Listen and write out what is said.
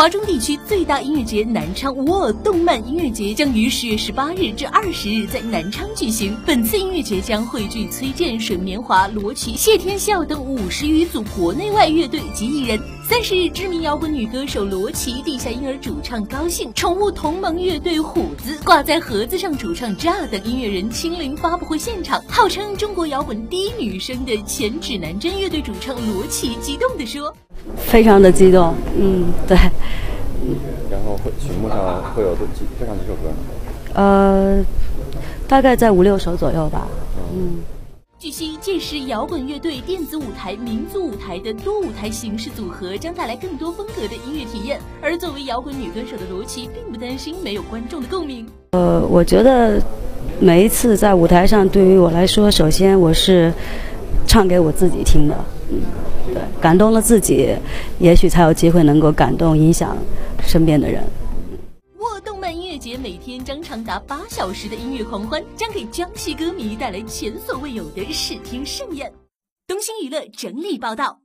华中地区最大音乐节南昌沃尔动漫音乐节将于十月十八日至二十日在南昌举行。本次音乐节将汇聚崔健、水棉花、罗琦、谢天笑等五十余组国内外乐队及艺人。三十日，知名摇滚女歌手罗琦、地下婴儿主唱高兴、宠物同盟乐队虎子、挂在盒子上主唱炸等音乐人亲临发布会现场。号称中国摇滚第一女生的前指南针乐队主唱罗琦激动地说。非常的激动，嗯，对。然后会曲目上会有多几会唱几首歌呢？呃，大概在五六首左右吧。嗯。据悉，届时摇滚乐队、电子舞台、民族舞台的多舞台形式组合将带来更多风格的音乐体验。而作为摇滚女歌手的罗琦，并不担心没有观众的共鸣。呃，我觉得每一次在舞台上，对于我来说，首先我是唱给我自己听的。嗯。对，感动了自己，也许才有机会能够感动、影响身边的人。我动漫音乐节每天将长达八小时的音乐狂欢，将给江西歌迷带来前所未有的视听盛宴。东星娱乐整理报道。